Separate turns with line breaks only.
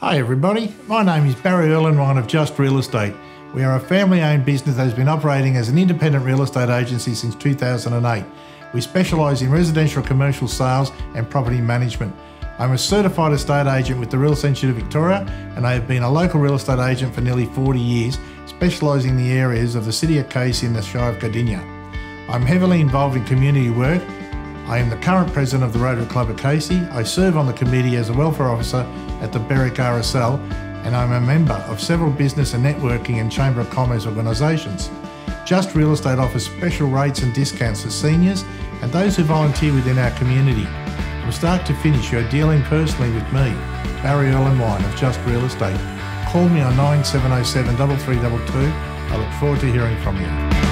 Hi everybody, my name is Barry Erlenwein of Just Real Estate. We are a family owned business that has been operating as an independent real estate agency since 2008. We specialise in residential commercial sales and property management. I'm a certified estate agent with the Real Estate of Victoria and I have been a local real estate agent for nearly 40 years, specialising in the areas of the City of Casey and the Shire of Cardinia. I'm heavily involved in community work. I am the current president of the Rotary Club of Casey. I serve on the committee as a welfare officer at the Berwick RSL and I'm a member of several business and networking and Chamber of Commerce organisations. Just Real Estate offers special rates and discounts for seniors and those who volunteer within our community. From start to finish, you're dealing personally with me, Barry Erlenwein of Just Real Estate. Call me on 9707 3322. I look forward to hearing from you.